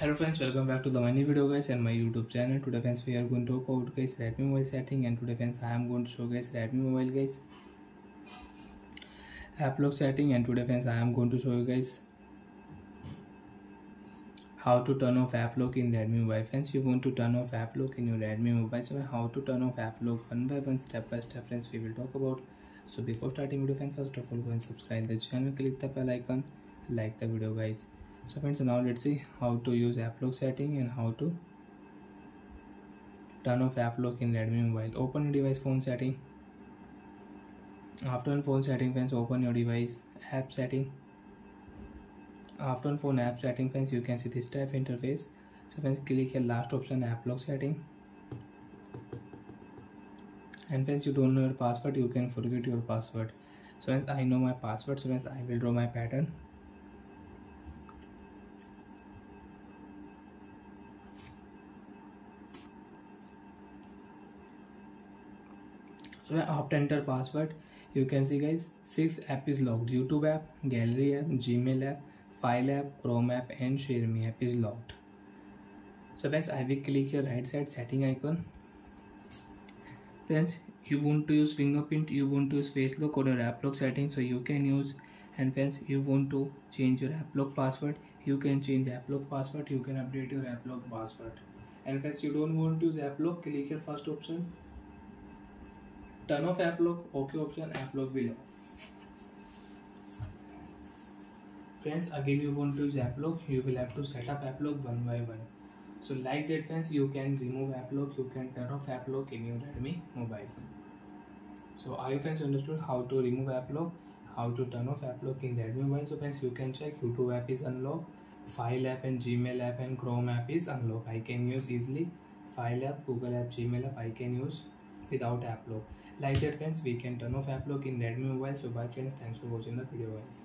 hello friends welcome back to the money video guys and my youtube channel today friends we are going to talk about guys redmi mobile setting and today friends i am going to show guys redmi mobile guys app lock setting and today friends i am going to show you guys how to turn off app lock in redmi mobile friends you want to turn off app lock in your redmi mobile so how to turn off app lock one by one step by step friends we will talk about so before starting video friends first of all go and subscribe the channel click the bell icon like the video guys so friends now let's see how to use app lock setting and how to turn off app lock in redmi mobile open device phone setting after on phone setting friends open your device app setting after on phone app setting friends you can see this type interface so friends click here last option app lock setting and friends you don't know your password you can forget your password so friends i know my password so friends i will draw my pattern After enter password, you can see guys 6 app is locked. YouTube app, gallery app, Gmail app, file app, Chrome app and share me app is locked. So friends, I will click your right side setting icon. Friends, you want to use fingerprint, you want to use face lock or your app lock setting, so you can use. And friends, you want to change your app lock password, you can change app lock password, you can update your app lock password. And friends, you don't want to use app lock, click your first option turn off app lock okay option app lock भी लगाओ friends again you want to use applog you will have to set up applog one by one so like that friends you can remove applog you can turn off applog in your redmi mobile so i friends understood how to remove applog how to turn off applog in redmi mobile so friends you can check youtube app is unlocked file app and gmail app and chrome app is unlocked i can use easily file app google app gmail app i can use without app lock like that friends we can turn off app lock in redmi mobile so bye friends thanks for watching the video guys